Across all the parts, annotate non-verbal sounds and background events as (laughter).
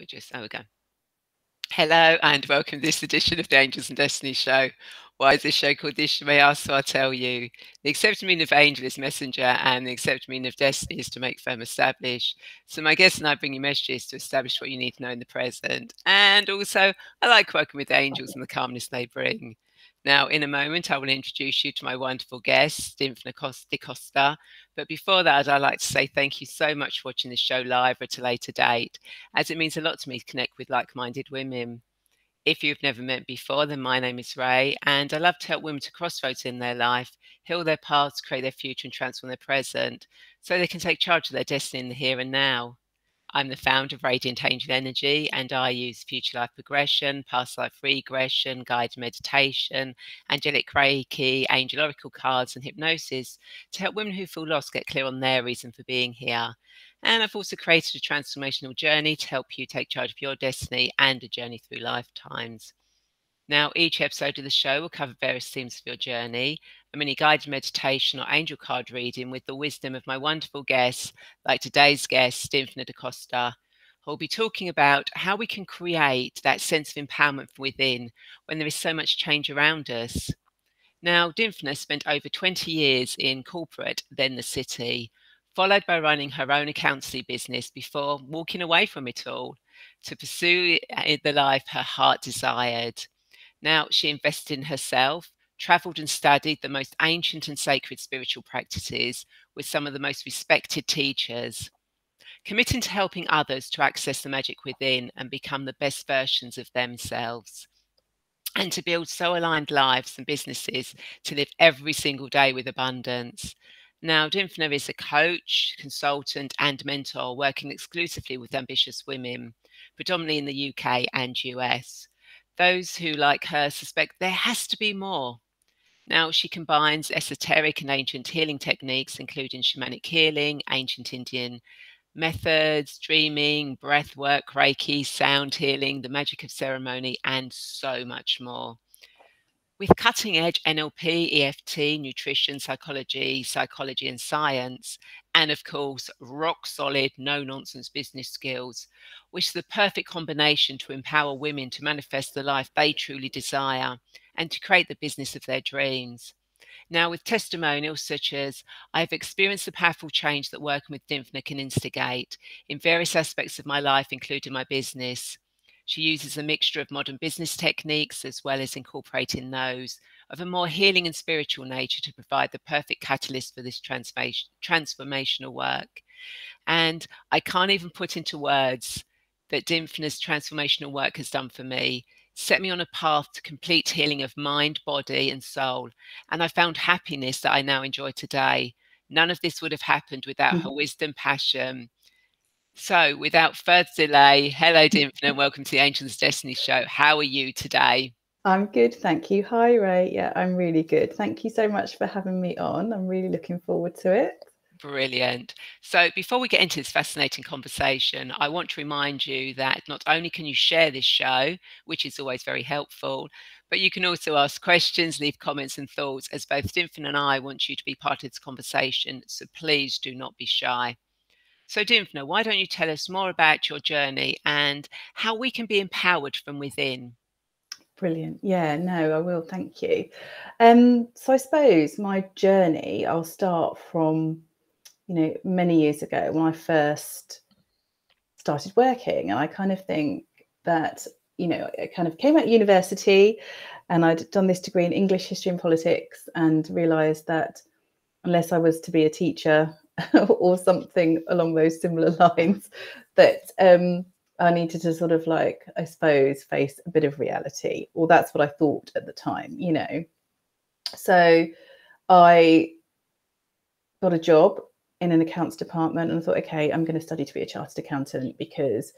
We'll just, there we go. Hello and welcome to this edition of the Angels and Destiny show. Why is this show called this? You may ask, so I'll tell you. The accepted meaning of angel is messenger, and the accepted meaning of destiny is to make firm establish. So, my guests and I bring you messages to establish what you need to know in the present. And also, I like working with angels and the calmness they bring. Now, in a moment, I will introduce you to my wonderful guest, Dymphna Costa. But before that, I'd like to say thank you so much for watching this show live at a later date, as it means a lot to me to connect with like minded women. If you've never met before, then my name is Rae, and I love to help women to crossroads in their life, heal their paths, create their future, and transform their present so they can take charge of their destiny in the here and now. I'm the founder of Radiant Angel Energy, and I use future life progression, past life regression, guided meditation, angelic Reiki, angel oracle cards, and hypnosis to help women who feel lost get clear on their reason for being here. And I've also created a transformational journey to help you take charge of your destiny and a journey through lifetimes. Now, each episode of the show will cover various themes of your journey, a mini guided meditation or angel card reading with the wisdom of my wonderful guests, like today's guest, Dymphna D'Costa, who will be talking about how we can create that sense of empowerment within when there is so much change around us. Now, Dymphna spent over 20 years in corporate, then the city, followed by running her own accountancy business before walking away from it all to pursue uh, the life her heart desired. Now, she invested in herself traveled and studied the most ancient and sacred spiritual practices with some of the most respected teachers, committing to helping others to access the magic within and become the best versions of themselves. And to build so aligned lives and businesses to live every single day with abundance. Now, Dymphna is a coach, consultant, and mentor working exclusively with ambitious women, predominantly in the UK and US. Those who, like her, suspect there has to be more now, she combines esoteric and ancient healing techniques, including shamanic healing, ancient Indian methods, dreaming, breath work, Reiki, sound healing, the magic of ceremony, and so much more. With cutting edge NLP, EFT, nutrition, psychology, psychology, and science, and of course, rock solid, no nonsense business skills, which is the perfect combination to empower women to manifest the life they truly desire and to create the business of their dreams. Now, with testimonials such as, I've experienced the powerful change that working with Dymphna can instigate in various aspects of my life, including my business. She uses a mixture of modern business techniques as well as incorporating those of a more healing and spiritual nature to provide the perfect catalyst for this transformation, transformational work. And I can't even put into words that Dymphna's transformational work has done for me set me on a path to complete healing of mind, body, and soul. And I found happiness that I now enjoy today. None of this would have happened without mm-hmm. her wisdom, passion. So, without further delay, hello, (laughs) Dymphna, and welcome to the Angels Destiny Show. How are you today? I'm good, thank you. Hi, Rae. Yeah, I'm really good. Thank you so much for having me on. I'm really looking forward to it. Brilliant. So, before we get into this fascinating conversation, I want to remind you that not only can you share this show, which is always very helpful, but you can also ask questions, leave comments and thoughts, as both Dymphna and I want you to be part of this conversation. So, please do not be shy. So, Dymphna, why don't you tell us more about your journey and how we can be empowered from within? Brilliant. Yeah, no, I will. Thank you. Um, so, I suppose my journey, I'll start from you know, many years ago when I first started working. And I kind of think that, you know, I kind of came out of university and I'd done this degree in English, history, and politics, and realized that unless I was to be a teacher (laughs) or something along those similar (laughs) lines, that um, I needed to sort of like, I suppose, face a bit of reality, or that's what I thought at the time, you know. So I got a job in an accounts department and I thought, okay, I'm going to study to be a chartered accountant because,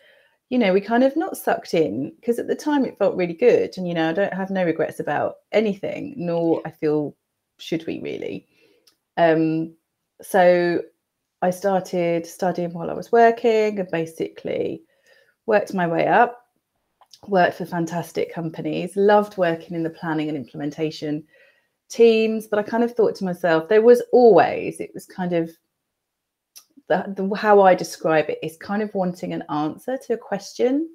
you know, we kind of not sucked in because at the time it felt really good. And, you know, I don't have no regrets about anything, nor I feel should we really. Um, so I started studying while I was working and basically worked my way up, worked for fantastic companies, loved working in the planning and implementation teams. But I kind of thought to myself, there was always, it was kind of the, the, how I describe it is kind of wanting an answer to a question,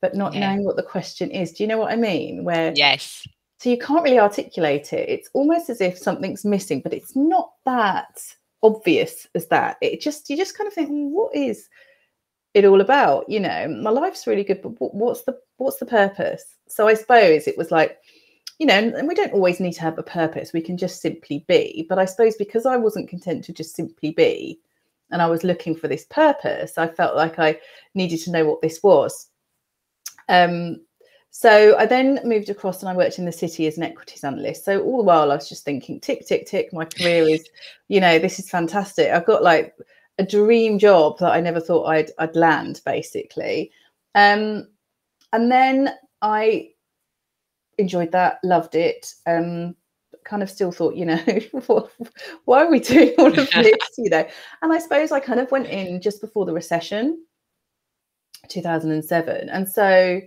but not yeah. knowing what the question is. Do you know what I mean? Where yes, so you can't really articulate it. It's almost as if something's missing, but it's not that obvious as that. It just you just kind of think, well, what is it all about? You know, my life's really good, but what's the what's the purpose? So I suppose it was like you know, and we don't always need to have a purpose. We can just simply be. But I suppose because I wasn't content to just simply be, and I was looking for this purpose, I felt like I needed to know what this was. Um, so I then moved across and I worked in the city as an equities analyst. So all the while I was just thinking, tick, tick, tick, my career is, you know, this is fantastic. I've got like a dream job that I never thought I'd I'd land, basically. Um, and then I enjoyed that, loved it. Um, kind of still thought, you know, (laughs) why are we doing all of (laughs) this? You know, and I suppose I kind of went in just before the recession, 2007, and so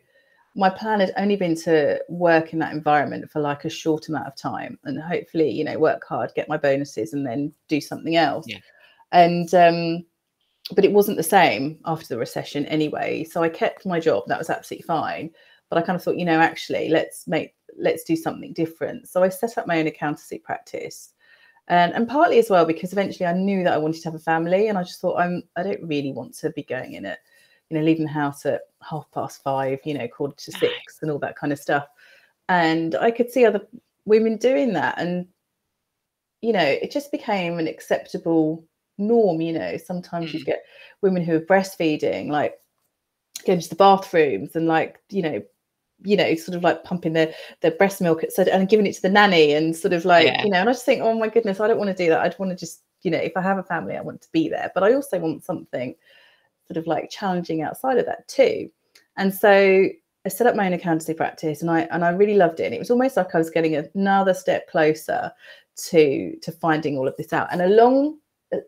my plan had only been to work in that environment for like a short amount of time and hopefully, you know, work hard, get my bonuses, and then do something else. Yeah. And um, but it wasn't the same after the recession anyway. So I kept my job. That was absolutely fine but I kind of thought, you know, actually, let's make let's do something different. So I set up my own accountancy practice. And, and partly as well because eventually I knew that I wanted to have a family and I just thought I'm I don't really want to be going in it, you know, leaving the house at half past five, you know, quarter to six and all that kind of stuff. And I could see other women doing that. And, you know, it just became an acceptable norm, you know. Sometimes you hmm. get women who are breastfeeding, like going to the bathrooms and like, you know, you know, sort of like pumping their their breast milk so, and giving it to the nanny and sort of like, yeah. you know, and I just think, oh my goodness, I don't want to do that. I'd want to just, you know, if I have a family, I want to be there. But I also want something sort of like challenging outside of that too. And so I set up my own accountancy practice and I and I really loved it. And it was almost like I was getting another step closer to to finding all of this out. And along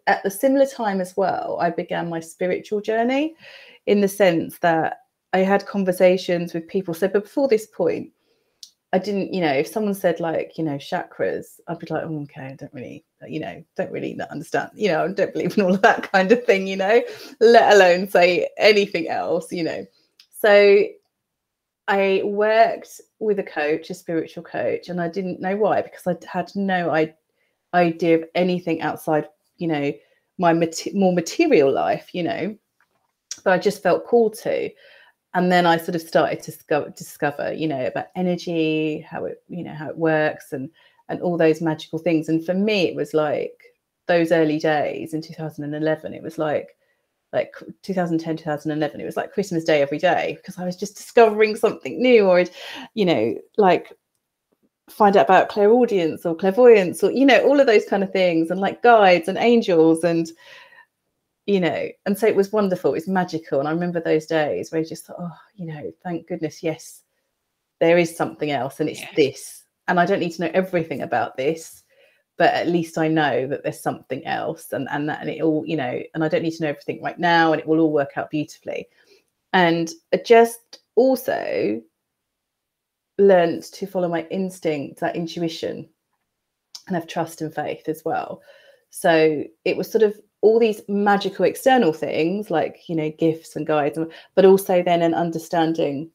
at the similar time as well, I began my spiritual journey in the sense that I had conversations with people. So, but before this point, I didn't, you know, if someone said like, you know, chakras, I'd be like, oh, okay, I don't really, you know, don't really understand, you know, I don't believe in all of that kind of thing, you know, let alone say anything else, you know. So I worked with a coach, a spiritual coach, and I didn't know why because I had no idea of anything outside, you know, my mat- more material life, you know, but I just felt called to and then I sort of started to discover, discover, you know, about energy, how it, you know, how it works, and and all those magical things. And for me, it was like those early days in 2011. It was like like 2010 2011 it was like christmas day every day because i was just discovering something new or you know like find out about clairaudience or clairvoyance or you know all of those kind of things and like guides and angels and you know, and so it was wonderful. It was magical. And I remember those days where you just thought, oh, you know, thank goodness, yes, there is something else and it's yeah. this. And I don't need to know everything about this, but at least I know that there's something else and, and that and it all, you know, and I don't need to know everything right now and it will all work out beautifully. And just also learned to follow my instinct, that intuition, and have trust and faith as well. So it was sort of all these magical external things like you know gifts and guides but also then an understanding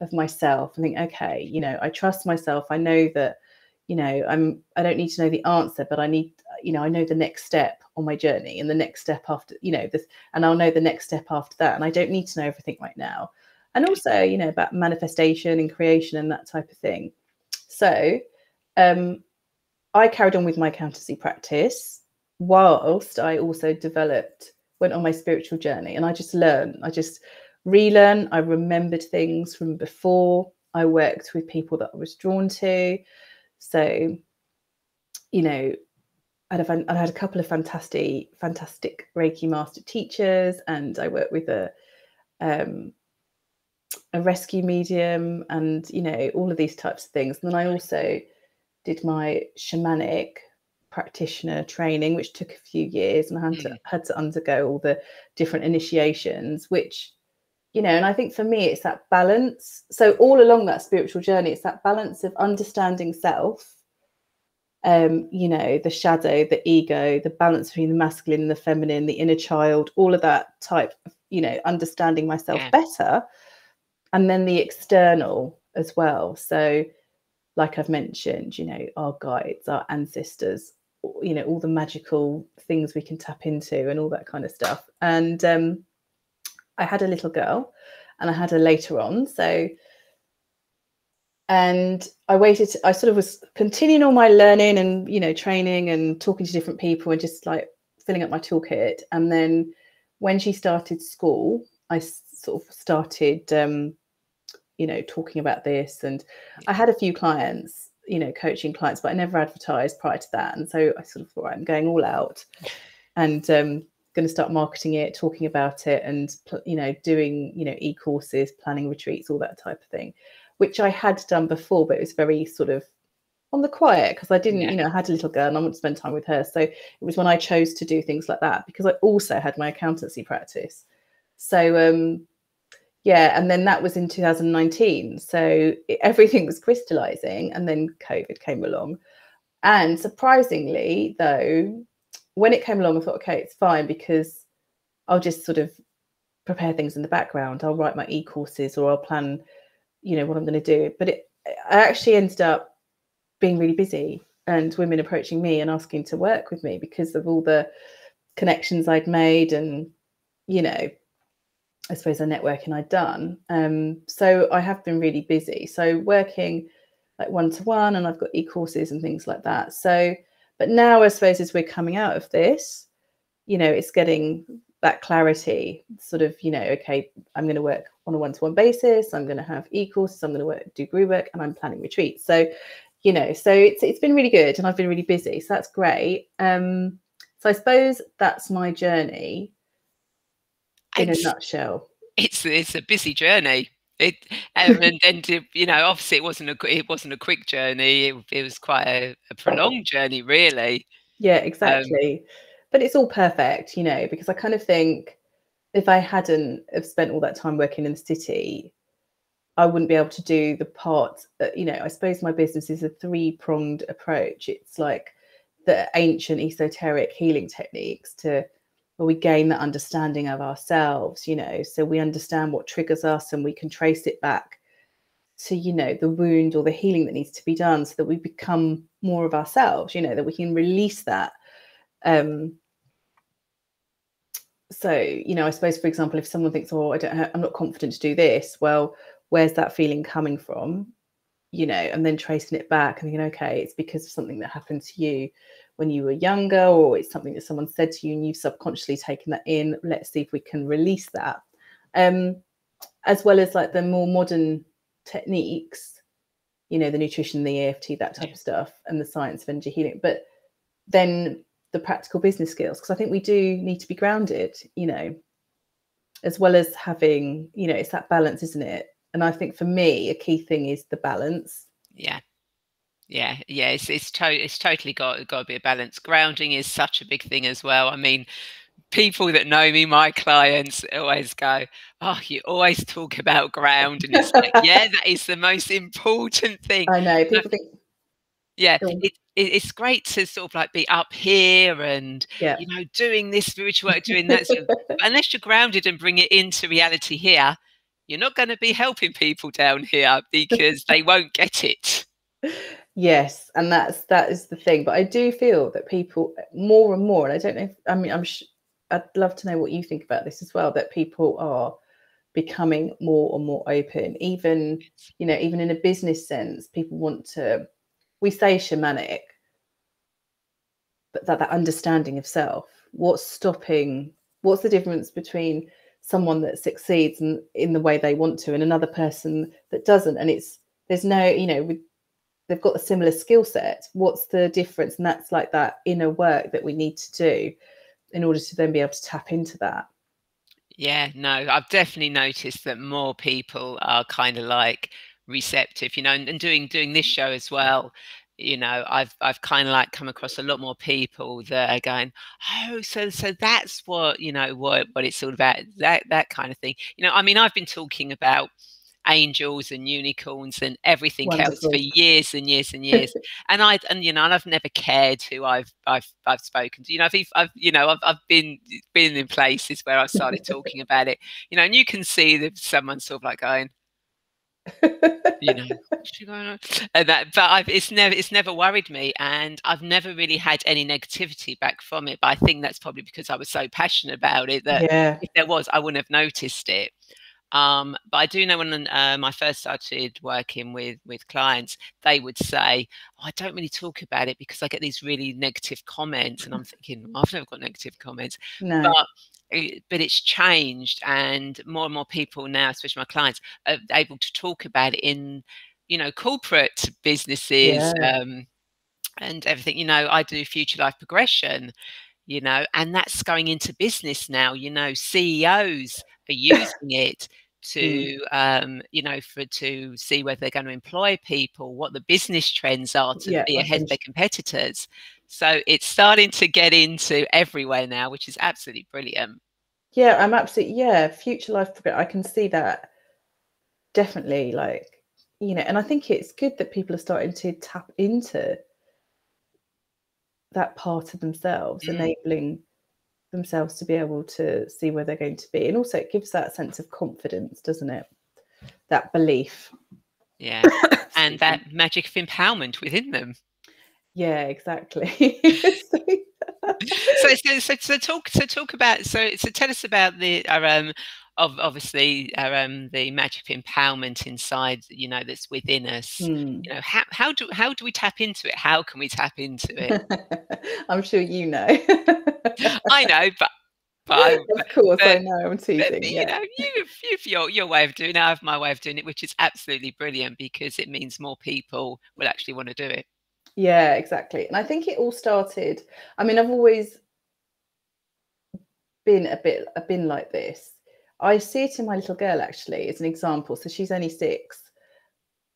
of myself and think okay you know i trust myself i know that you know i'm i don't need to know the answer but i need you know i know the next step on my journey and the next step after you know this and i'll know the next step after that and i don't need to know everything right now and also you know about manifestation and creation and that type of thing so um i carried on with my accountancy practice whilst I also developed, went on my spiritual journey and I just learned, I just relearn, I remembered things from before. I worked with people that I was drawn to. So, you know, I had, a, I had a couple of fantastic, fantastic Reiki master teachers, and I worked with a um, a rescue medium, and you know all of these types of things. And then I also did my shamanic practitioner training, which took a few years, and I had mm. to had to undergo all the different initiations, which you know, and I think for me it's that balance. So all along that spiritual journey, it's that balance of understanding self um, you know, the shadow, the ego, the balance between the masculine and the feminine, the inner child, all of that type of, you know, understanding myself yeah. better. And then the external as well. So, like I've mentioned, you know, our guides, our ancestors, you know, all the magical things we can tap into and all that kind of stuff. And um, I had a little girl and I had her later on. So, and I waited, I sort of was continuing all my learning and, you know, training and talking to different people and just like filling up my toolkit. And then when she started school, I sort of started, um, you know, talking about this. And I had a few clients, you know, coaching clients, but I never advertised prior to that. And so I sort of thought, I'm going all out and um, going to start marketing it, talking about it, and, you know, doing, you know, e courses, planning retreats, all that type of thing which I had done before, but it was very sort of on the quiet because I didn't, yeah. you know, I had a little girl and I wanted to spend time with her. So it was when I chose to do things like that because I also had my accountancy practice. So um yeah, and then that was in 2019. So everything was crystallizing, and then COVID came along. And surprisingly, though, when it came along, I thought, okay, it's fine because I'll just sort of prepare things in the background. I'll write my e courses or I'll plan you know what I'm going to do. But it, I actually ended up being really busy and women approaching me and asking to work with me because of all the connections I'd made and you know I suppose the networking I'd done. Um, so I have been really busy. So working like one to one, and I've got e-courses and things like that. So, but now I suppose as we're coming out of this, you know, it's getting that clarity sort of you know okay i'm going to work on a one-to-one basis i'm going to have e-courses i'm going to work do group work and i'm planning retreats so you know so it's it's been really good and i've been really busy so that's great um so i suppose that's my journey in it's, a nutshell. it's it's a busy journey. It um, and then to, you know obviously it wasn't a it wasn't a quick journey it, it was quite a, a prolonged journey really. Yeah um, exactly. Um, but it's all perfect, you know, because I kind of think if I hadn't have spent all that time working in the city, I wouldn't be able to do the part that, you know, I suppose my business is a three pronged approach. It's like the ancient esoteric healing techniques to where we gain that understanding of ourselves, you know, so we understand what triggers us and we can trace it back to, you know, the wound or the healing that needs to be done so that we become more of ourselves, you know, that we can release that um, so you know i suppose for example if someone thinks oh i don't i'm not confident to do this well where's that feeling coming from? You know and then tracing it back and thinking okay it's because of something that happened to you when you were younger or it's something that someone said to you and you've subconsciously taken that in let's see if we can release that um as well as like the more modern techniques you know the nutrition the EFT that type of stuff and the science of energy healing but then the practical business skills because I think we do need to be grounded, you know, as well as having, you know, it's that balance, isn't it? And I think for me, a key thing is the balance. Yeah. Yeah, yeah, it's it's, to- it's totally got got to be a balance. Grounding is such a big thing as well. I mean, people that know me, my clients always go, "Oh, you always talk about ground," and it's like, yeah, that is the most important thing. I know people think yeah it, it's great to sort of like be up here and yeah. you know doing this spiritual work doing that so, (laughs) unless you're grounded and bring it into reality here you're not going to be helping people down here because they won't get it yes and that's that is the thing but i do feel that people more and more and i don't know if, i mean i'm sh- i'd love to know what you think about this as well that people are becoming more and more open even you know even in a business sense people want to we say shamanic, but that, that understanding of self, what's stopping, what's the difference between someone that succeeds in, in the way they want to and another person that doesn't? And it's, there's no, you know, with, they've got a similar skill set. What's the difference? And that's like that inner work that we need to do in order to then be able to tap into that. Yeah, no, I've definitely noticed that more people are kind of like, receptive you know and, and doing doing this show as well you know i've i've kind of like come across a lot more people that are going oh so so that's what you know what what it's all about that that kind of thing you know i mean i've been talking about angels and unicorns and everything Wonderful. else for years and years and years. (laughs) and I and you know, and I've never cared who I've I've I've spoken to. You know, I've, I've you know I've I've been been in places where I've started talking (laughs) about it. You know, and you can see that someone's sort of like going, you know, (laughs) and that, but I've, it's never it's never worried me, and I've never really had any negativity back from it. But I think that's probably because I was so passionate about it that yeah. if there was, I wouldn't have noticed it. Um, but I do know when um, I first started working with with clients, they would say, oh, "I don't really talk about it because I get these really negative comments," and I'm thinking, "I've never got negative comments." No. But but it's changed and more and more people now especially my clients are able to talk about it in you know corporate businesses yeah. um, and everything you know i do future life progression you know and that's going into business now you know ceos are using it mm. to um, you know for to see whether they're going to employ people what the business trends are to yeah, be ahead of their competitors so it's starting to get into everywhere now, which is absolutely brilliant. Yeah, I'm absolutely yeah. Future life, I can see that definitely. Like you know, and I think it's good that people are starting to tap into that part of themselves, mm. enabling themselves to be able to see where they're going to be, and also it gives that sense of confidence, doesn't it? That belief. Yeah, (laughs) and that magic of empowerment within them. Yeah, exactly. (laughs) (laughs) so, so, so, so, talk so talk about so so tell us about the um of obviously um the magic empowerment inside you know that's within us mm. you know how how do how do we tap into it how can we tap into it (laughs) i'm sure you know i know (laughs) but but of course, but, I know. I'm teasing. But, you know, you, you've your your way of doing it. I have my way of doing it, which is absolutely brilliant because it means more people will actually want to do it. Yeah, exactly. And I think it all started. I mean, I've always been a bit a been like this. I see it in my little girl actually as an example. So she's only six,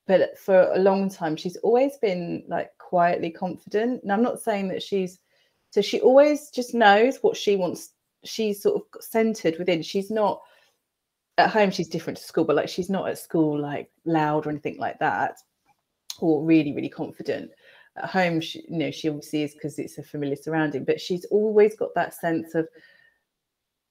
but for a long time she's always been like quietly confident. And I'm not saying that she's so she always just knows what she wants. She's sort of centered within. She's not at home. She's different to school, but like she's not at school like loud or anything like that, or really really confident at home she, you know she obviously is because it's a familiar surrounding but she's always got that sense of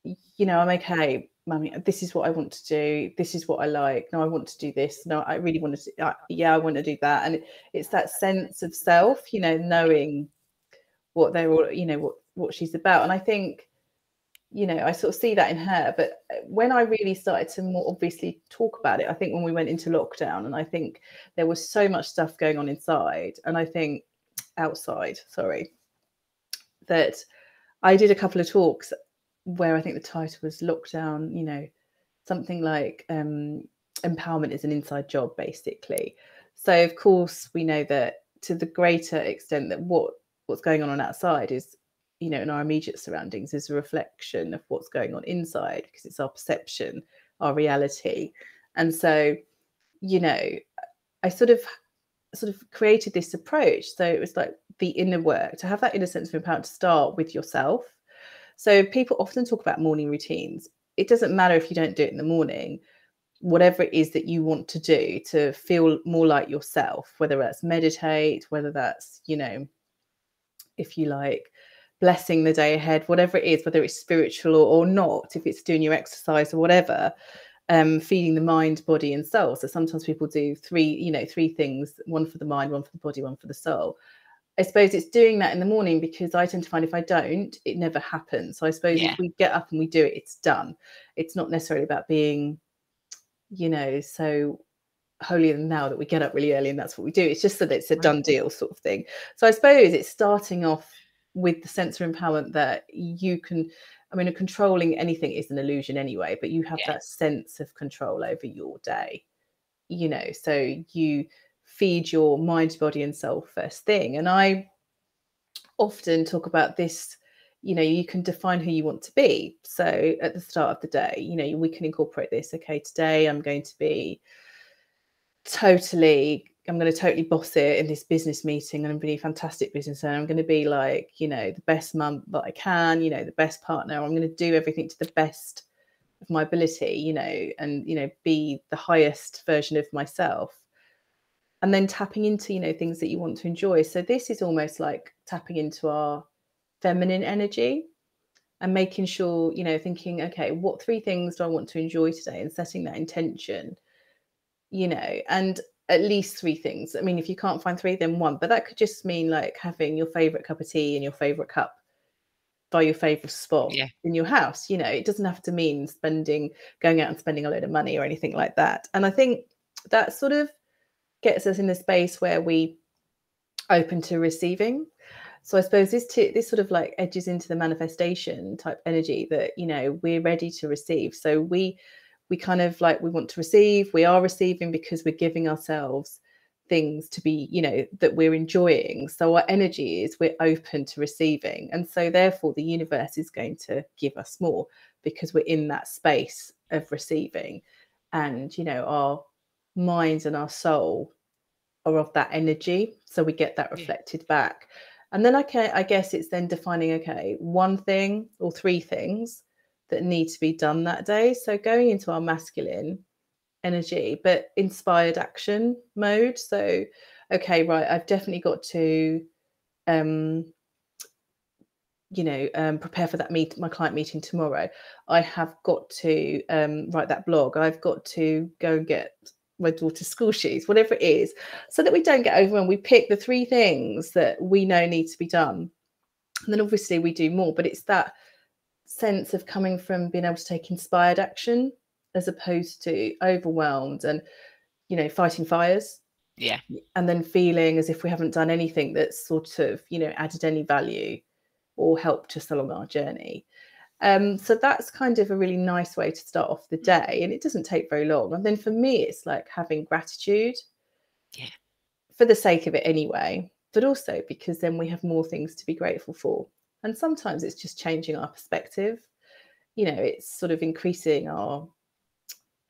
you know i'm okay mummy this is what i want to do. This is what i like. No i want to do this. No i really want to uh, yeah i want to do that. And it's that sense of self you know knowing what they're all you know what what she's about. And i think you know, I sort of see that in her. But uh, when I really started to more obviously talk about it, I think when we went into lockdown, and I think there was so much stuff going on inside, and I think outside, sorry, that I did a couple of talks where I think the title was Lockdown, you know, something like um, empowerment is an inside job, basically. So, of course, we know that to the greater extent that what what's going on on outside is you know in our immediate surroundings is a reflection of what's going on inside because it's our perception our reality and so you know i sort of sort of created this approach so it was like the inner work to have that inner sense of empowerment to start with yourself so people often talk about morning routines it doesn't matter if you don't do it in the morning whatever it is that you want to do to feel more like yourself whether that's meditate whether that's you know if you like blessing the day ahead, whatever it is, whether it's spiritual or, or not, if it's doing your exercise or whatever, um, feeding the mind, body, and soul. So sometimes people do three, you know, three things: one for the mind, one for the body, one for the soul. I suppose it's doing that in the morning because I tend to find if I don't, it never happens. So I suppose yeah. if we get up and we do it, it's done. It's not necessarily about being, you know, so holier than now that we get up really early and that's what we do. It's just that it's a done deal sort of thing. So I suppose it's starting off with the sense of empowerment that you can i mean controlling anything is an illusion anyway but you have yeah. that sense of control over your day you know so you feed your mind body and soul first thing and i often talk about this you know you can define who you want to be so at the start of the day you know we can incorporate this okay today i'm going to be totally I'm going to totally boss it in this business meeting and I'm a fantastic business owner. I'm going to be like, you know, the best mum that I can, you know, the best partner. I'm going to do everything to the best of my ability, you know, and you know, be the highest version of myself. And then tapping into, you know, things that you want to enjoy. So this is almost like tapping into our feminine energy and making sure, you know, thinking, okay, what three things do I want to enjoy today and setting that intention, you know, and at least three things. I mean, if you can't find three, then one, but that could just mean like having your favorite cup of tea in your favorite cup by your favorite spot Yeah. in your house. You know, it doesn't have to mean spending, going out and spending a load of money or anything like that. And I think that sort of gets us in a space where we open to receiving. So I suppose this t- this sort of like edges into the manifestation type energy that you know we're ready to receive. So we we kind of like we want to receive. We are receiving because we're giving ourselves things to be you know that we're enjoying. So our energy is we're open to receiving, and so therefore the universe is going to give us more because we're in that space of receiving, and you know our minds and our soul are of that energy so we get that reflected back. And then I can I guess it's then defining okay one thing or three things that need to be done that day. So going into our masculine energy but inspired action mode. So okay right I've definitely got to um you know um, prepare for that meet my client meeting tomorrow. I have got to um, write that blog. I've got to go and get my daughter's school shoes whatever it is so that we don't get overwhelmed we pick the three things that we know need to be done. And then obviously we do more but it's that sense of coming from being able to take inspired action as opposed to overwhelmed and you know fighting fires. Yeah. and then feeling as if we haven't done anything that's sort of you know added any value or helped us along our journey um, so that's kind of a really nice way to start off the day and it doesn't take very long. And then for me it's like having gratitude Yeah. for the sake of it anyway but also because then we have more things to be grateful for. And sometimes it's just changing our perspective. You know it's sort of increasing our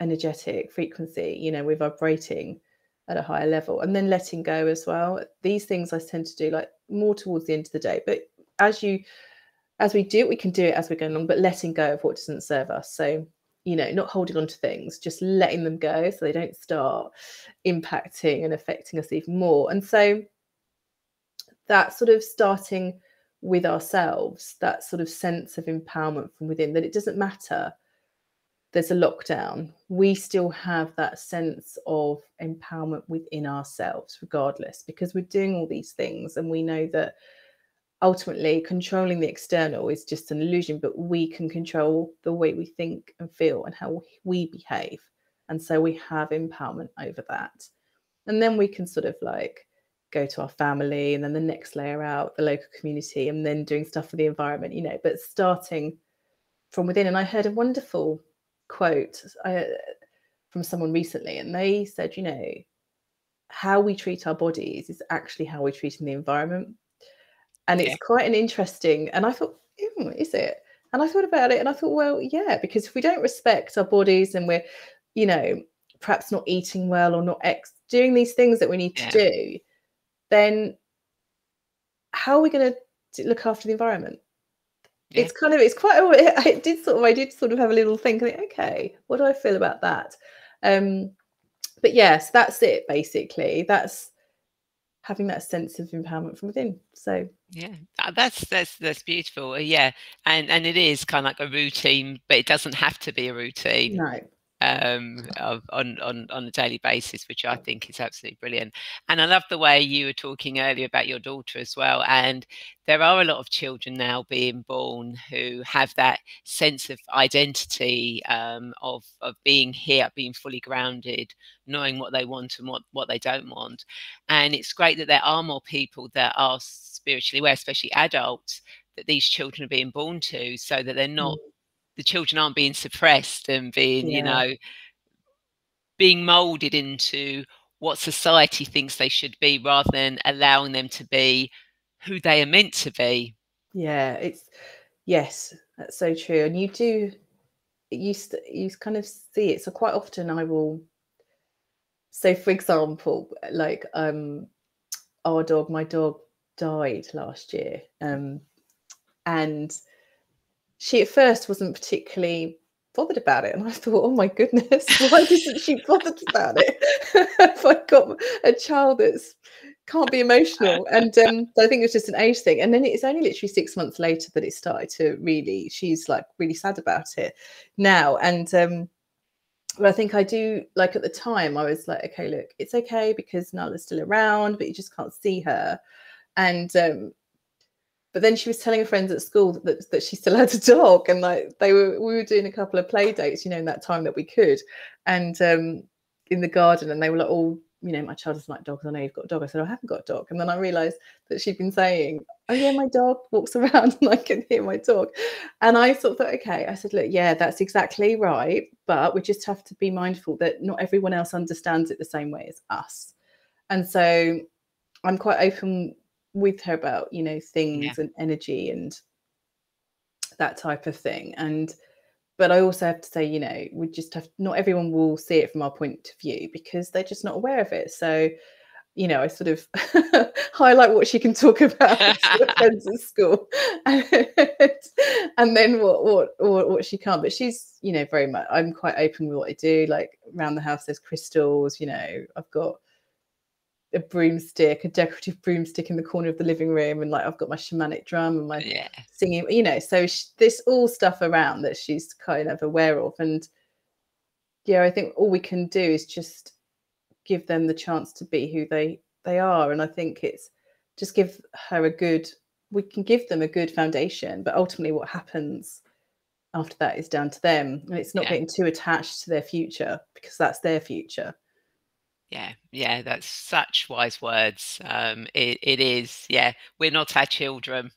energetic frequency you know we're vibrating at a higher level and then letting go as well. These things i tend to do like more towards the end of the day. But as you as we do it we can do it as we're going along but letting go of what doesn't serve us. So you know not holding on to things just letting them go so they don't start impacting and affecting us even more. And so that sort of starting with ourselves that sort of sense of empowerment from within that it doesn't matter there's a lockdown. We still have that sense of empowerment within ourselves regardless because we're doing all these things and we know that ultimately controlling the external is just an illusion but we can control the way we think and feel and how we behave. And so we have empowerment over that. And then we can sort of like go to our family and then the next layer out the local community and then doing stuff for the environment you know but starting from within. And i heard a wonderful quote uh, from someone recently and they said you know how we treat our bodies is actually how we're treating the environment and it's Yeah. quite an interesting and i thought "Hmm, is it and i thought about it and i thought well yeah because if we don't respect our bodies and we're you know perhaps not eating well or not ex doing these things that we need Yeah. to do then how are we going to look after the environment Yeah. it's kind of it's quite (laughs) a- i did sort of i did sort of have a little think like, okay what do i feel about that um but yes that's it basically that's having that sense of empowerment from within so Yeah, that's that's that's beautiful. uh, Yeah, and and it is kind of like a routine, but it doesn't have to be a routine no um, of, on on on a daily basis, which I think is absolutely brilliant. And I love the way you were talking earlier about your daughter as well. And there are a lot of children now being born who have that sense of identity um, of of being here, being fully grounded, knowing what they want and what what they don't want. And it's great that there are more people that are spiritually aware, especially adults, that these children are being born to, so that they're not the children aren't being suppressed and being, you know, being molded into what society thinks they should be rather than allowing them to be who they are meant to be. yeah it's yes that's so true and you do you you kind of see it so quite often i will so for example like um our dog my dog died last year um and she at first wasn't particularly bothered about it. And I thought, oh my goodness, (laughs) why isn't she bothered about it? (laughs) if I got a child that's can't be emotional. And um, I think it was just an age thing. And then it's only literally six months later that it started to really, she's like really sad about it now. And um, but I think I do like at the time I was like, okay, look, it's okay because Nala's still around, but you just can't see her. And um, but then she was telling her friends at school that, that she still had a dog and like they were we were doing a couple of play dates you know in that time that we could. And um in the garden and they were like all you know my child doesn't like dogs. I know you've got a dog. I said i haven't got a dog. And then i realized that she'd been saying oh yeah my dog walks (laughs) around and i can hear my dog. And i sort of thought okay. I said look yeah that's exactly right but we just have to be mindful that not everyone else understands it the same way as us. And so i'm quite open with her about you know things yeah. and energy and that type of thing and but i also have to say you know we just have not everyone will see it from our point of view because they're just not aware of it so you know i sort of (laughs) highlight what she can talk (laughs) about to (laughs) friends at school and, and then what, what what what she can't but she's you know very much i'm quite open with what i do like around the house there's crystals you know i've got a broomstick, a decorative broomstick in the corner of the living room, and like I've got my shamanic drum and my yeah. singing, you know. So she, this all stuff around that she's kind of aware of, and yeah, I think all we can do is just give them the chance to be who they they are, and I think it's just give her a good. We can give them a good foundation, but ultimately, what happens after that is down to them, and it's not yeah. getting too attached to their future because that's their future yeah, yeah, that's such wise words. Um, it, it is, yeah, we're not our children.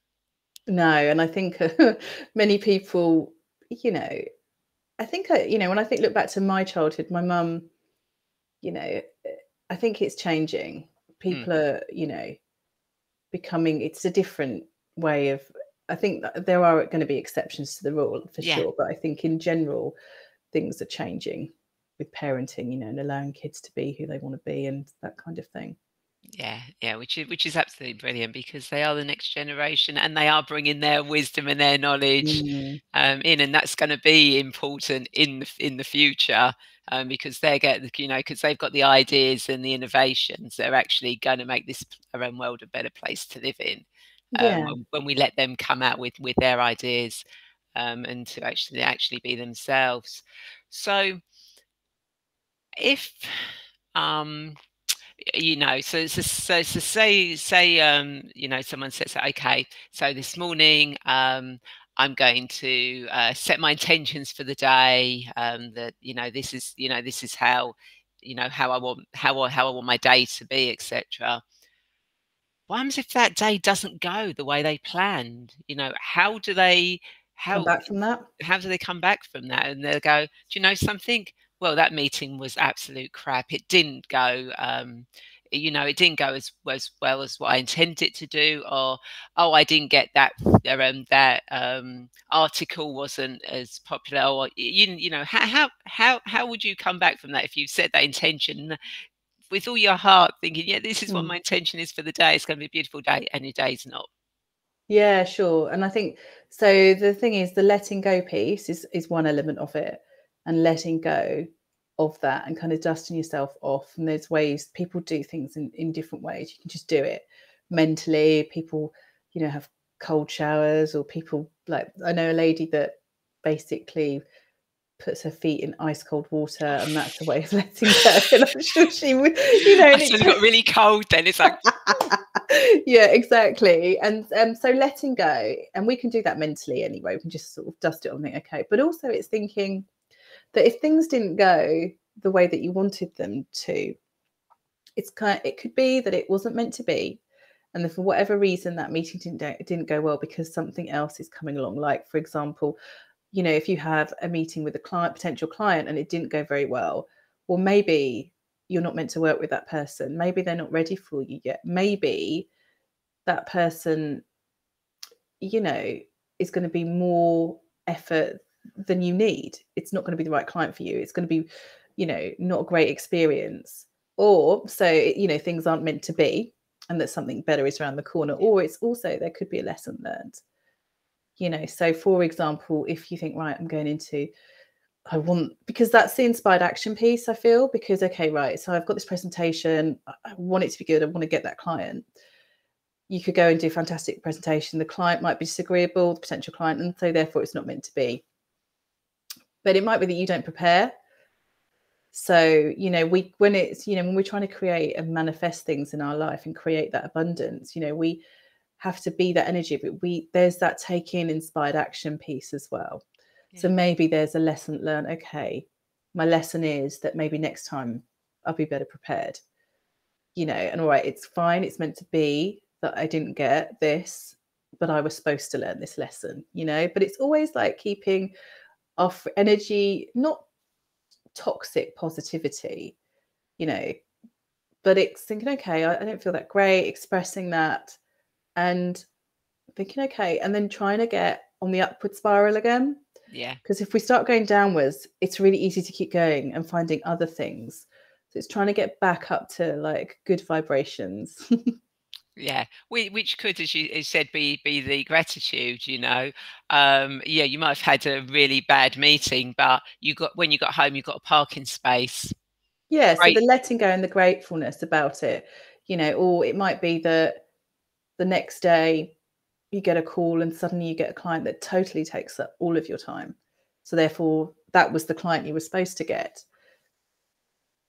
No, and I think uh, (laughs) many people, you know, I think, uh, you know, when I think look back to my childhood, my mum, you know, I think it's changing. People mm. are, you know, becoming. It's a different way of. I think there are going to be exceptions to the rule for yeah. sure, but I think in general, things are changing with parenting, you know, and allowing kids to be who they want to be and that kind of thing. Yeah, yeah, which is which is absolutely brilliant because they are the next generation and they are bringing their wisdom and their knowledge mm. um, in, and that's going to be important in the in the future um, because they get you know because they've got the ideas and the innovations that are actually going to make this our own world a better place to live in. Um, yeah. when, when, we let them come out with with their ideas um, and to actually actually be themselves. So if um you know so so, so, so say say um you know someone says okay so this morning um i'm going to uh, set my intentions for the day um that you know this is you know this is how you know how i want how I, how i want my day to be etc what happens if that day doesn't go the way they planned? You know how do they how come back from that? how do they come back from that? And they'll go do you know something well, that meeting was absolute crap. It didn't go. Um, you know, it didn't go as, as well as what I intended it to do, or oh, I didn't get that um, that um, article wasn't as popular, or you you know how how how how would you come back from that if you set that intention with all your heart, thinking, yeah, this is what mm. my intention is for the day. It's going to be a beautiful day, and your day's not. Yeah, sure. And I think so. The thing is, the letting go piece is is one element of it and letting go of that and kind of dusting yourself off. And there's ways people do things in, in different ways. You can just do it mentally. People, you know, have cold showers or people like I know a lady that basically puts her feet in ice cold water and that's a way of (laughs) letting go. (laughs) And I'm sure she would, you know, it's got really cold then. It's like (laughs) yeah, exactly. And um, so letting go, and we can do that mentally anyway. We can just sort of dust it on think, okay. But also it's thinking, that if things didn't go the way that you wanted them to, it's kind of, it could be that it wasn't meant to be. And for whatever reason, that meeting didn't didn't go well because something else is coming along. Like, for example, you know, if you have a meeting with a client, potential client, and it didn't go very well, well, maybe you're not meant to work with that person. Maybe they're not ready for you yet. Maybe that person, you know, is going to be more effort than you need. It's not going to be the right client for you. It's going to be, you know, not a great experience. Or so, you know, things aren't meant to be and that something better is around the corner. Or it's also there could be a lesson learned. You know, so for example, if you think, right, I'm going into I want because that's the inspired action piece. I feel because okay, right. So I've got this presentation. I want it to be good. I want to get that client. You could go and do a fantastic presentation. The client might be disagreeable, the potential client, and so therefore it's not meant to be. But it might be that you don't prepare. So you know, we when it's you know when we're trying to create and manifest things in our life and create that abundance, you know, we have to be that energy. But we there's that taking inspired action piece as well so maybe there's a lesson learned. Okay, my lesson is that maybe next time I'll be better prepared. You know, and all right, it's fine. It's meant to be that I didn't get this, but I was supposed to learn this lesson, you know. But it's always like keeping off energy, not toxic positivity, you know, but it's thinking, okay, I, I don't feel that great, expressing that and thinking, okay, and then trying to get on the upward spiral again. Yeah. Because if we start going downwards, it's really easy to keep going and finding other things. So it's trying to get back up to like good vibrations. (laughs) yeah we, which could as you said be be the gratitude you know um yeah you might have had a really bad meeting but you got when you got home you got a parking space yeah Great. so the letting go and the gratefulness about it you know or it might be that the next day you get a call and suddenly you get a client that totally takes up all of your time. So therefore, that was the client you were supposed to get.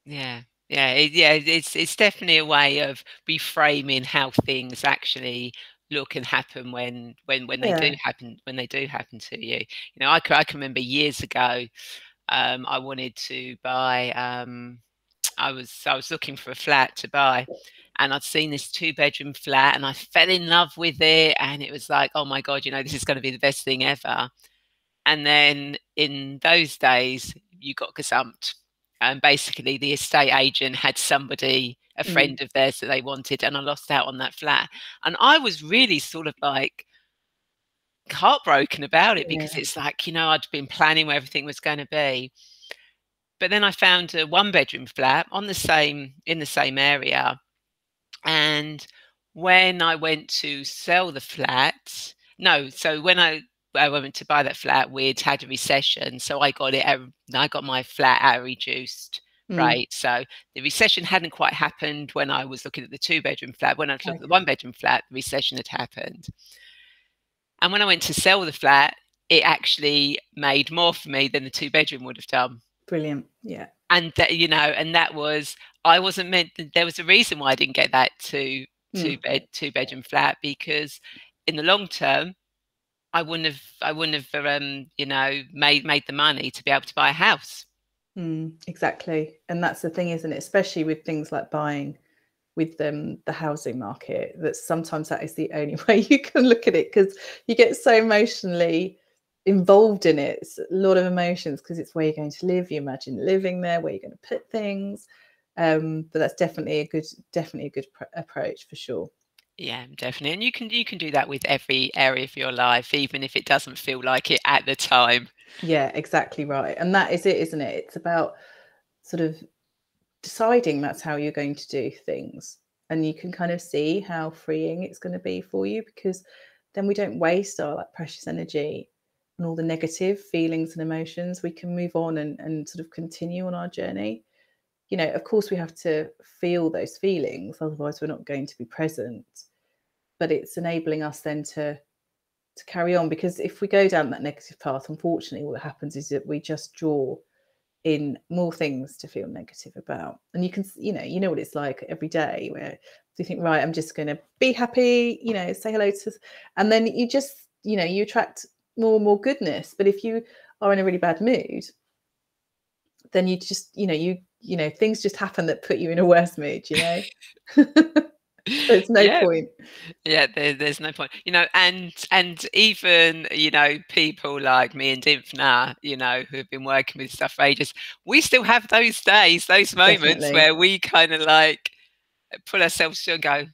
Yeah, yeah, it, yeah. It's it's definitely a way of reframing how things actually look and happen when when when they yeah. do happen when they do happen to you. You know, I can I can remember years ago, um, I wanted to buy. Um, I was I was looking for a flat to buy, and I'd seen this two bedroom flat and I fell in love with it. And it was like, oh my God, you know, this is going to be the best thing ever. And then in those days, you got gazumped. And basically, the estate agent had somebody, a mm. friend mm. of theirs that they wanted, and I lost out on that flat. And I was really sort of like heartbroken about it because yeah. it's like, you know, I'd been planning where everything was going to be. But then I found a one bedroom flat on the same in the same area and when I went to sell the flat, no, so when I I went to buy that flat, we'd had a recession, so I got it. I got my flat at a reduced mm. rate. So the recession hadn't quite happened when I was looking at the two bedroom flat. When I looked okay. at the one bedroom flat, the recession had happened. And when I went to sell the flat, it actually made more for me than the two bedroom would have done. Brilliant. Yeah. And that, you know, and that was I wasn't meant. There was a reason why I didn't get that two two mm. bed two bedroom flat because in the long term, I wouldn't have I wouldn't have um, you know made made the money to be able to buy a house. Mm, exactly, and that's the thing, isn't it? Especially with things like buying with um, the housing market, that sometimes that is the only (laughs) way you can look at it because you get so emotionally involved in it. It's a lot of emotions because it's where you're going to live. You imagine living there, where you're going to put things um, but that's definitely a good definitely a good pr- approach for sure yeah definitely and you can you can do that with every area of your life even if it doesn't feel like it at the time. Yeah exactly right and that is it isn't it? It's about sort of deciding that's how you're going to do things and you can kind of see how freeing it's going to be for you because then we don't waste our like precious energy and all the negative feelings and emotions we can move on and, and sort of continue on our journey you know, of course, we have to feel those feelings, otherwise, we're not going to be present. But it's enabling us then to to carry on because if we go down that negative path, unfortunately, what happens is that we just draw in more things to feel negative about. And you can, you know, you know what it's like every day where you think, right, I'm just going to be happy, you know, say hello to, and then you just, you know, you attract more and more goodness. But if you are in a really bad mood, then you just, you know, you you know things just happen that put you in a worse mood you know (laughs) (laughs) there's no yeah. point yeah there, there's no point you know and and even you know people like me and Dymphna, you know who have been working with stuff for ages we still have those days those moments Definitely. where we kind of like pull ourselves to and go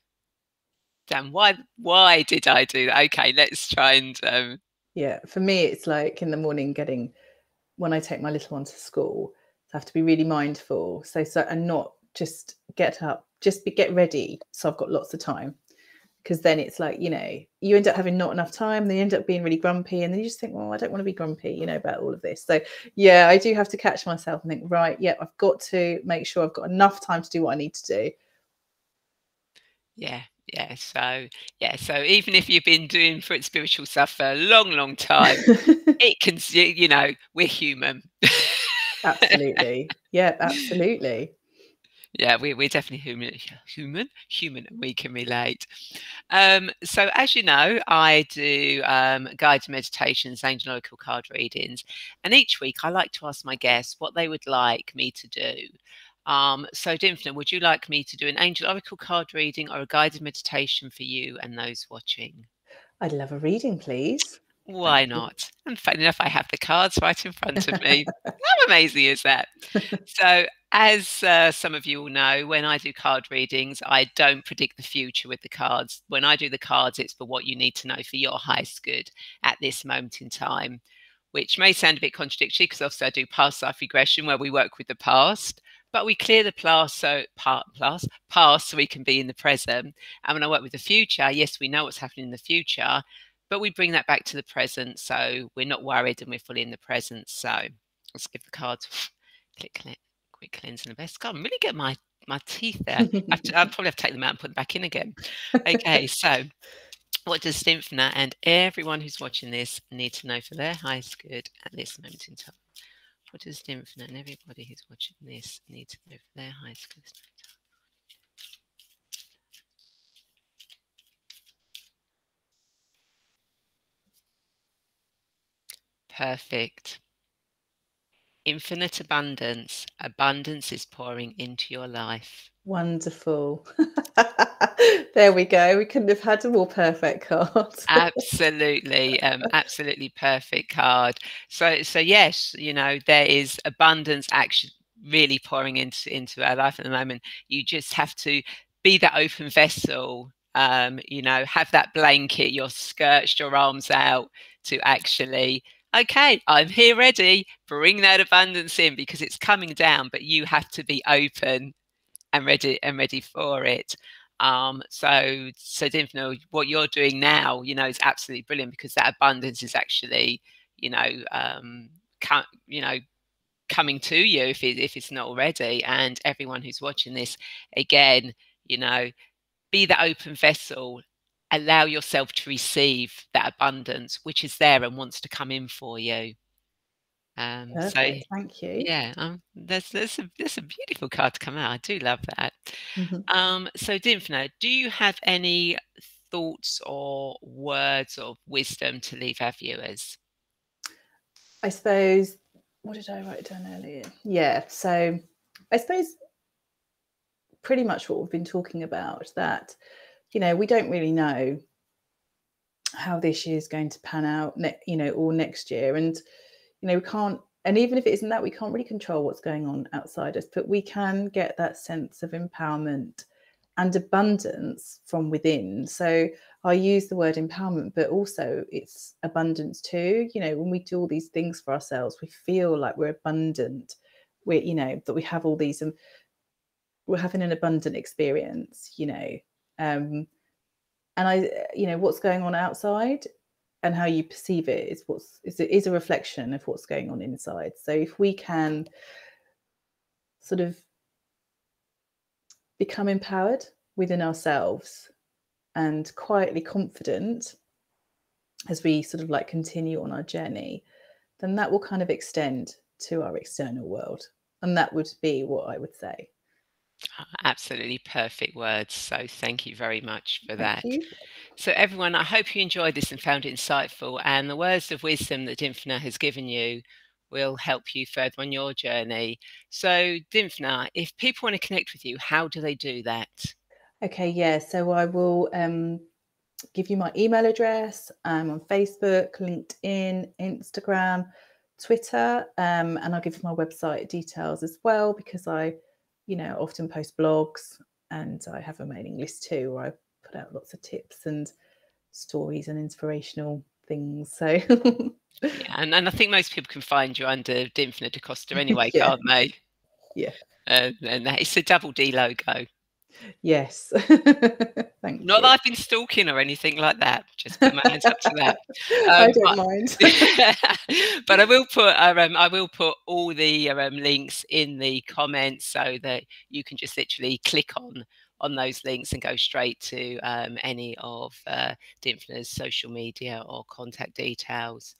damn why why did i do that okay let's try and um yeah for me it's like in the morning getting when i take my little one to school so I have to be really mindful. So so and not just get up, just be get ready. So I've got lots of time because then it's like you know you end up having not enough time they end up being really grumpy and then you just think well i don't want to be grumpy you know about all of this so yeah i do have to catch myself and think right yeah i've got to make sure i've got enough time to do what i need to do yeah yeah so yeah so even if you've been doing fruit spiritual stuff for a long long time (laughs) it can you know we're human (laughs) absolutely. Yeah absolutely. Yeah we, we're definitely human human human and we can relate. Um, so as you know i do um, guided meditations angel oracle card readings and each week i like to ask my guests what they would like me to do. Um, so Dymphna, would you like me to do an angel oracle card reading or a guided meditation for you and those watching? I'd love a reading please why not? And funny enough, I have the cards right in front of me. (laughs) How amazing is that? So, as uh, some of you will know, when I do card readings, I don't predict the future with the cards. When I do the cards, it's for what you need to know for your highest good at this moment in time, which may sound a bit contradictory because obviously I do past life regression where we work with the past, but we clear the past so part past past so we can be in the present. And when I work with the future, yes, we know what's happening in the future, but we bring that back to the present so we're not worried and we're fully in the present so let's give the cards (laughs) click, click quick cleanse and the best god i'm really get my my teeth there I will probably have to take them out and put them back in again okay (laughs) so what does Dymphna and everyone who's watching this need to know for their highest good at this moment in time? What does Dymphna and everybody who's watching this need to know for their highest good? Perfect. Infinite abundance. Abundance is pouring into your life. Wonderful. (laughs) there we go. We couldn't have had a more perfect card. absolutely, um, absolutely perfect card. So, so yes, you know there is abundance actually really pouring into into our life at the moment. You just have to be that open vessel. Um, you know, have that blanket, your skirts, your arms out to actually okay, I'm here ready. Bring that abundance in because it's coming down, but you have to be open and ready and ready for it. Um, so, so Dymphna, what you're doing now, you know, is absolutely brilliant because that abundance is actually, you know, um, you know, coming to you if it, if it's not already. And everyone who's watching this, again, you know, be that open vessel allow yourself to receive that abundance which is there and wants to come in for you um Perfect. so thank you yeah um, there's there's a, there's a beautiful card to come out i do love that mm-hmm. um so Dymphna, do you have any thoughts or words of wisdom to leave our viewers i suppose what did i write down earlier yeah so i suppose pretty much what we've been talking about that you know, we don't really know how this year is going to pan out, ne- you know, or next year. And, you know, we can't, and even if it isn't that, we can't really control what's going on outside us, but we can get that sense of empowerment and abundance from within. So I use the word empowerment, but also it's abundance too. You know, when we do all these things for ourselves, we feel like we're abundant. We're, you know, that we have all these, and um, we're having an abundant experience, you know, um, and I, you know, what's going on outside and how you perceive it is what's is, is a reflection of what's going on inside. So if we can sort of become empowered within ourselves and quietly confident as we sort of like continue on our journey, then that will kind of extend to our external world. And that would be what I would say. Absolutely perfect words. So thank you very much for that. So everyone, I hope you enjoyed this and found it insightful. And the words of wisdom that Dymphna has given you will help you further on your journey. So Dymphna, if people want to connect with you, how do they do that? Okay, yeah. So I will um, give you my email address. I'm on Facebook, LinkedIn, Instagram, Twitter, um, and I'll give you my website details as well because I you know, often post blogs and I have a mailing list too where I put out lots of tips and stories and inspirational things. So yeah, and, and I think most people can find you under Dymphna D'Costa (laughs) anyway, yeah. can't they? Yeah. Uh, and it's a double D logo. Yes. (laughs) Not that I've been stalking or anything like that. Just put my hands up to that. (laughs) I Um, don't but- mind. (laughs) but I will put um, I will put all the um, links in the comments so that you can just literally click on on those links and go straight to um, any of uh, Dymphna's social media or contact details.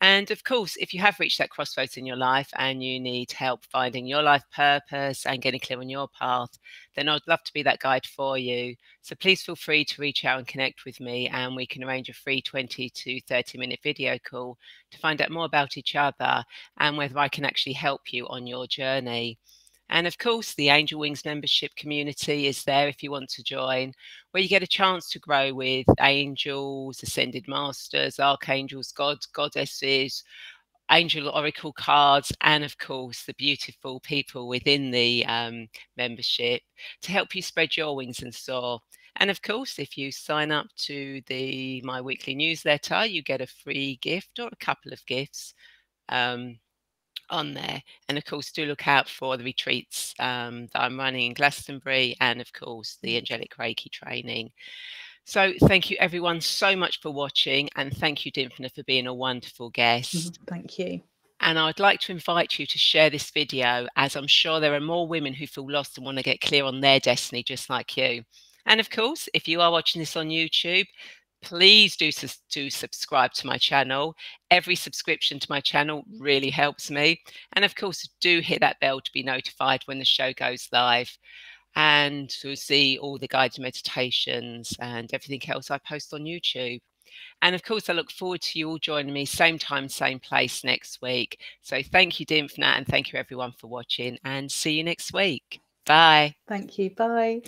And of course, if you have reached that crossroads in your life and you need help finding your life purpose and getting clear on your path, then I'd love to be that guide for you. So please feel free to reach out and connect with me, and we can arrange a free 20 to 30 minute video call to find out more about each other and whether I can actually help you on your journey. And of course, the Angel Wings membership community is there if you want to join, where you get a chance to grow with angels, ascended masters, archangels, gods, goddesses, angel oracle cards, and of course, the beautiful people within the um, membership to help you spread your wings and soar. And of course, if you sign up to the my weekly newsletter, you get a free gift or a couple of gifts. Um, on there. And of course, do look out for the retreats um, that I'm running in Glastonbury and, of course, the Angelic Reiki training. So, thank you everyone so much for watching, and thank you, Dymphna, for being a wonderful guest. Mhm, Thank you. And I'd like to invite you to share this video, as I'm sure there are more women who feel lost and want to get clear on their destiny, just like you. And of course, if you are watching this on YouTube, please do, do subscribe to my channel. Every subscription to my channel really helps me. And of course, do hit that bell to be notified when the show goes live and to see all the guided meditations and everything else I post on YouTube. And of course, I look forward to you all joining me same time, same place next week. So thank you, Dymphna, and thank you everyone for watching and see you next week. Bye. Thank you. Bye.